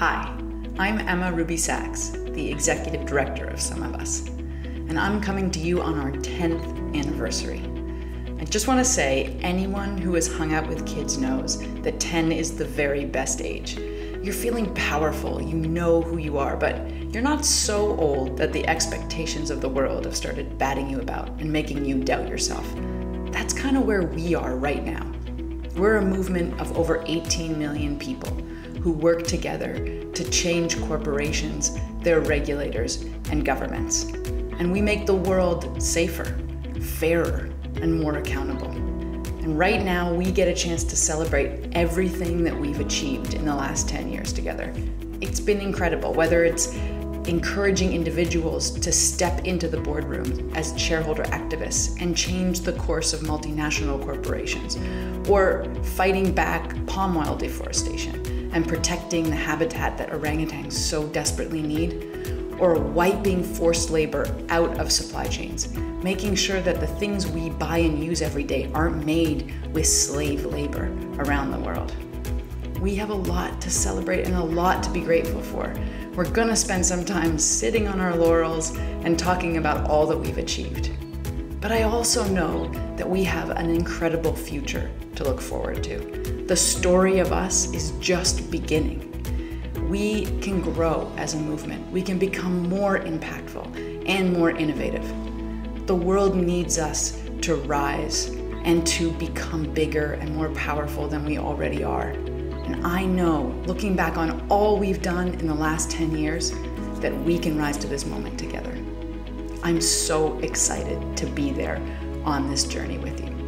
Hi, I'm Emma Ruby Sachs, the executive director of SumOfUs, and I'm coming to you on our 10th anniversary. I just want to say anyone who has hung out with kids knows that 10 is the very best age. You're feeling powerful, you know who you are, but you're not so old that the expectations of the world have started batting you about and making you doubt yourself. That's kind of where we are right now. We're a movement of over 18 million people who work together to change corporations, their regulators, and governments. And we make the world safer, fairer, and more accountable. And right now, we get a chance to celebrate everything that we've achieved in the last 10 years together. It's been incredible, whether it's encouraging individuals to step into the boardroom as shareholder activists and change the course of multinational corporations, or fighting back palm oil deforestation and protecting the habitat that orangutans so desperately need, or wiping forced labor out of supply chains, making sure that the things we buy and use every day aren't made with slave labor around the world. We have a lot to celebrate and a lot to be grateful for. We're gonna spend some time sitting on our laurels and talking about all that we've achieved. But I also know that we have an incredible future to look forward to. The story of us is just beginning. We can grow as a movement. We can become more impactful and more innovative. The world needs us to rise and to become bigger and more powerful than we already are. And I know, looking back on all we've done in the last 10 years, that we can rise to this moment together. I'm so excited to be there on this journey with you.